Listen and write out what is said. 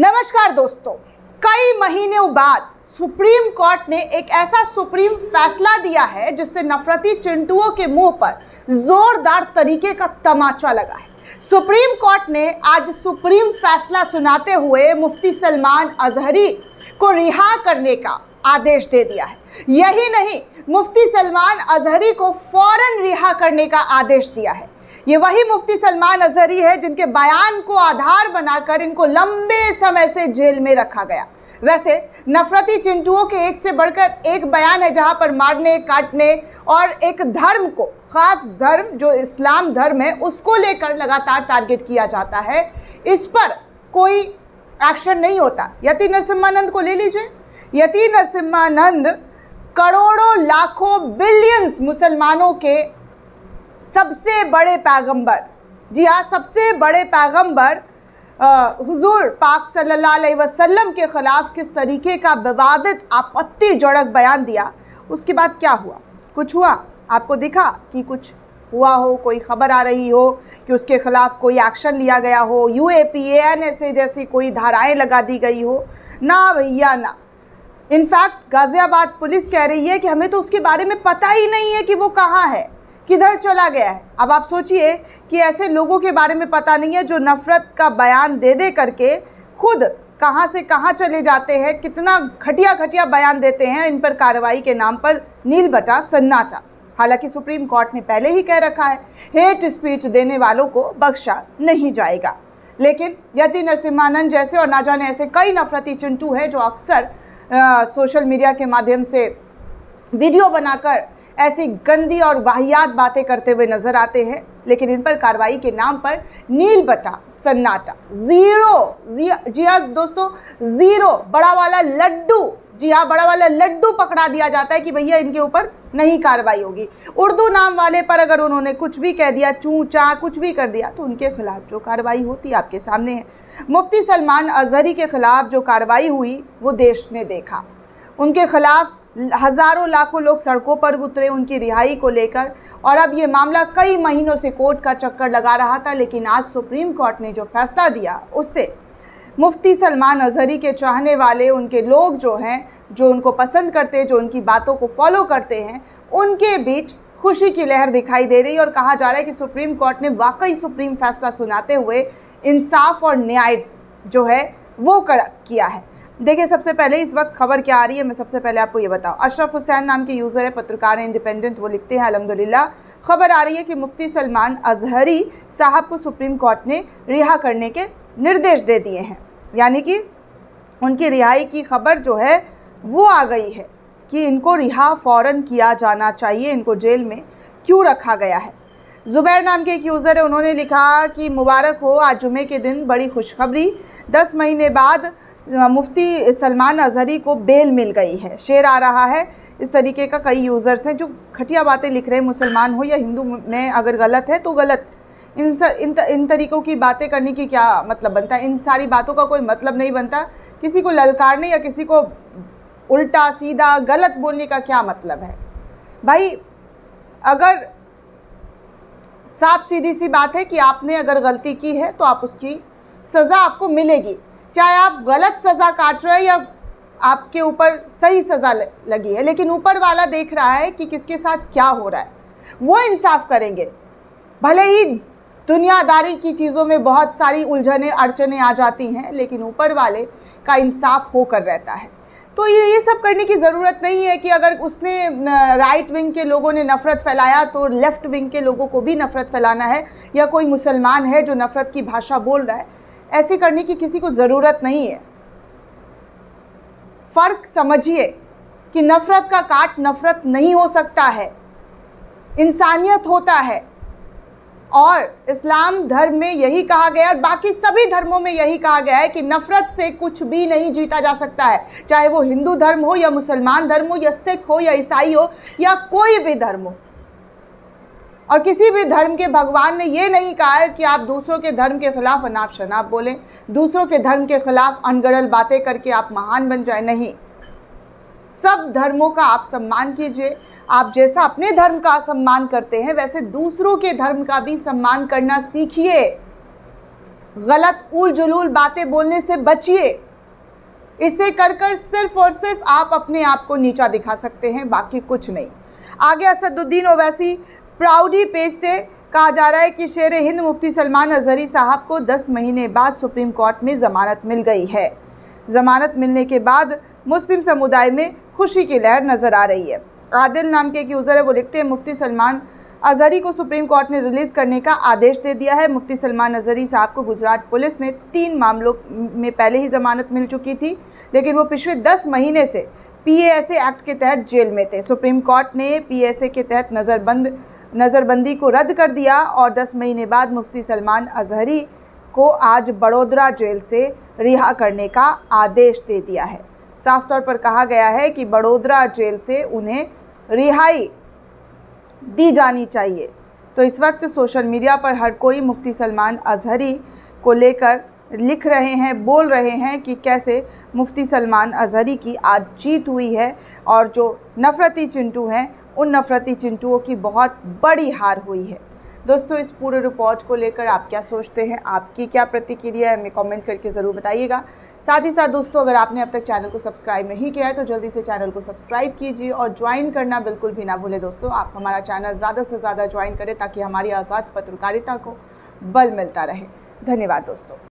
नमस्कार दोस्तों, कई महीनों बाद सुप्रीम कोर्ट ने एक ऐसा सुप्रीम फैसला दिया है जिससे नफरती चिंटुओं के मुँह पर जोरदार तरीके का तमाचा लगा है। सुप्रीम कोर्ट ने आज सुप्रीम फैसला सुनाते हुए मुफ्ती सलमान अजहरी को रिहा करने का आदेश दे दिया है। यही नहीं, मुफ्ती सलमान अजहरी को फ़ौरन रिहा करने का आदेश दिया है। ये वही मुफ्ती सलमान अजहरी है जिनके बयान को आधार बनाकर इनको लंबे समय से जेल में रखा गया। वैसे, नफरती चिंटुओं के एक से बढ़कर एक बयान है जहाँ पर मारने, काटने और एक धर्म को, खास धर्म जो इस्लाम धर्म है, उसको लेकर लगातार टारगेट किया जाता है। इस पर कोई एक्शन नहीं होता। यति नरसिम्हानंद को ले लीजिए। यति नरसिम्हानंद करोड़ों, लाखों, बिलियंस मुसलमानों के सबसे बड़े पैगंबर। जी हाँ सबसे बड़े पैगंबर हुजूर पाक सल्लल्लाहु अलैहि वसल्लम के ख़िलाफ़ किस तरीके का विवादित आपत्तिजनक बयान दिया, उसके बाद क्या हुआ? कुछ हुआ? आपको दिखा कि कुछ हुआ हो, कोई ख़बर आ रही हो कि उसके ख़िलाफ़ कोई एक्शन लिया गया हो U A P N S A जैसी कोई धाराएँ लगा दी गई हो। ना भैया, ना। इनफैक्ट गाज़ियाबाद पुलिस कह रही है कि हमें तो उसके बारे में पता ही नहीं है कि वो कहाँ है। किधर चला गया है? अब आप सोचिए कि ऐसे लोगों के बारे में पता नहीं है जो नफ़रत का बयान दे दे करके खुद कहाँ से कहाँ चले जाते हैं, कितना घटिया घटिया बयान देते हैं, इन पर कार्रवाई के नाम पर नील बटा सन्नाटा। हालाँकि सुप्रीम कोर्ट ने पहले ही कह रखा है, हेट स्पीच देने वालों को बख्शा नहीं जाएगा। लेकिन यति नरसिम्हानंद जैसे और ना जाने ऐसे कई नफरती चिंटू हैं जो अक्सर सोशल मीडिया के माध्यम से वीडियो बनाकर ऐसी गंदी और वाहियात बातें करते हुए नज़र आते हैं, लेकिन इन पर कार्रवाई के नाम पर नील बटा सन्नाटा, ज़ीरो जी हाँ दोस्तों, ज़ीरो, बड़ा वाला लड्डू जी हाँ बड़ा वाला लड्डू पकड़ा दिया जाता है कि भैया इनके ऊपर नहीं कार्रवाई होगी। उर्दू नाम वाले पर अगर उन्होंने कुछ भी कह दिया चू चा कुछ भी कर दिया तो उनके खिलाफ जो कार्रवाई होती आपके सामने है। मुफ्ती सलमान अजहरी के खिलाफ जो कार्रवाई हुई, वो देश ने देखा। उनके खिलाफ हज़ारों लाखों लोग सड़कों पर उतरे उनकी रिहाई को लेकर। और अब ये मामला कई महीनों से कोर्ट का चक्कर लगा रहा था, लेकिन आज सुप्रीम कोर्ट ने जो फैसला दिया, उससे मुफ्ती सलमान अजहरी के चाहने वाले उनके लोग जो हैं, जो उनको पसंद करते हैं, जो उनकी बातों को फॉलो करते हैं, उनके बीच खुशी की लहर दिखाई दे रही और कहा जा रहा है कि सुप्रीम कोर्ट ने वाकई सुप्रीम फैसला सुनाते हुए इंसाफ और न्याय जो है, वो कर, किया है। देखिए, सबसे पहले इस वक्त खबर क्या आ रही है, मैं सबसे पहले आपको ये बताऊँ। अशरफ हुसैन नाम के यूज़र है, पत्रकार हैं इंडिपेंडेंट वो लिखते हैं अलहमदिल्ला खबर आ रही है कि मुफ्ती सलमान अजहरी साहब को सुप्रीम कोर्ट ने रिहा करने के निर्देश दे दिए हैं। यानी कि उनकी रिहाई की खबर जो है, वो आ गई है कि इनको रिहा फ़ौर किया जाना चाहिए, इनको जेल में क्यों रखा गया है। ज़ुबैर नाम के एक यूज़र है, उन्होंने लिखा कि मुबारक हो, आज जुमे के दिन बड़ी खुशखबरी। दस महीने बाद मुफ्ती सलमान अजहरी को बेल मिल गई है। शेर आ रहा है इस तरीके का कई यूज़र्स हैं जो खटिया बातें लिख रहे हैं मुसलमान हो या हिंदू में अगर गलत है तो गलत। इन स, इन, इन तरीक़ों की बातें करने की क्या मतलब बनता है? इन सारी बातों का कोई मतलब नहीं बनता। किसी को ललकारने या किसी को उल्टा सीधा गलत बोलने का क्या मतलब है? भाई अगर साफ़ सीधी सी बात है कि आपने अगर गलती की है तो आप उसकी सज़ा आपको मिलेगी। चाहे आप गलत सज़ा काट रहे हैं या आपके ऊपर सही सज़ा लगी है, लेकिन ऊपर वाला देख रहा है कि किसके साथ क्या हो रहा है। वो इंसाफ करेंगे। भले ही दुनियादारी की चीज़ों में बहुत सारी उलझने, अड़चने आ जाती हैं, लेकिन ऊपर वाले का इंसाफ होकर रहता है। तो ये ये सब करने की ज़रूरत नहीं है कि अगर उसने राइट विंग के लोगों ने नफ़रत फैलाया तो लेफ़्ट विंग के लोगों को भी नफ़रत फैलाना है, या कोई मुसलमान है जो नफ़रत की भाषा बोल रहा है। ऐसे करने की किसी को ज़रूरत नहीं है। फ़र्क समझिए कि नफ़रत का काट नफ़रत नहीं हो सकता है। इंसानियत होता है। और इस्लाम धर्म में यही कहा गया और बाकी सभी धर्मों में यही कहा गया है कि नफ़रत से कुछ भी नहीं जीता जा सकता है। चाहे वो हिंदू धर्म हो या मुसलमान धर्म हो या सिख हो या ईसाई हो या कोई भी धर्म हो। और किसी भी धर्म के भगवान ने ये नहीं कहा है कि आप दूसरों के धर्म के खिलाफ अनाप शनाप बोलें। दूसरों के धर्म के खिलाफ अनगढ़ बातें करके आप महान बन जाए। नहीं। सब धर्मों का आप सम्मान कीजिए। आप जैसा अपने धर्म का सम्मान करते हैं, वैसे दूसरों के धर्म का भी सम्मान करना सीखिए। गलत उल जुलूल बातें बोलने से बचिए। इसे कर कर सिर्फ़ और सिर्फ़ आप अपने आप को नीचा दिखा सकते हैं, बाकी कुछ नहीं। आगे असदुद्दीन ओवैसी प्राउडी पेज से कहा जा रहा है कि शेर हिंद मुफ्ती सलमान अजहरी साहब को 10 महीने बाद सुप्रीम कोर्ट में ज़मानत मिल गई है। ज़मानत मिलने के बाद मुस्लिम समुदाय में खुशी की लहर नज़र आ रही है। आदिल नाम के एक यूज़र है, वो लिखते हैं, मुफ्ती सलमान अजहरी को सुप्रीम कोर्ट ने रिलीज़ करने का आदेश दे दिया है। मुफ्ती सलमान अजहरी साहब को गुजरात पुलिस ने तीन मामलों में पहले ही ज़मानत मिल चुकी थी, लेकिन वो पिछले दस महीने से पीएसए एक्ट के तहत जेल में थे। सुप्रीम कोर्ट ने पीएसए के तहत नज़रबंद नज़रबंदी को रद्द कर दिया और 10 महीने बाद मुफ्ती सलमान अजहरी को आज बड़ोदरा जेल से रिहा करने का आदेश दे दिया है। साफ़ तौर पर कहा गया है कि बड़ोदरा जेल से उन्हें रिहाई दी जानी चाहिए। तो इस वक्त सोशल मीडिया पर हर कोई मुफ्ती सलमान अजहरी को लेकर लिख रहे हैं, बोल रहे हैं कि कैसे मुफ्ती सलमान अजहरी की आज जीत हुई है और जो नफ़रती चिंटू हैं उन नफ़रती चिंटुओं की बहुत बड़ी हार हुई है। दोस्तों, इस पूरे रिपोर्ट को लेकर आप क्या सोचते हैं? आपकी क्या प्रतिक्रिया है? हमें कमेंट करके ज़रूर बताइएगा। साथ ही साथ, दोस्तों, अगर आपने अब तक चैनल को सब्सक्राइब नहीं किया है तो जल्दी से चैनल को सब्सक्राइब कीजिए और ज्वाइन करना बिल्कुल भी ना भूलें। दोस्तों, आप हमारा चैनल ज़्यादा से ज़्यादा ज्वाइन करें ताकि हमारी आज़ाद पत्रकारिता को बल मिलता रहे। धन्यवाद, दोस्तों।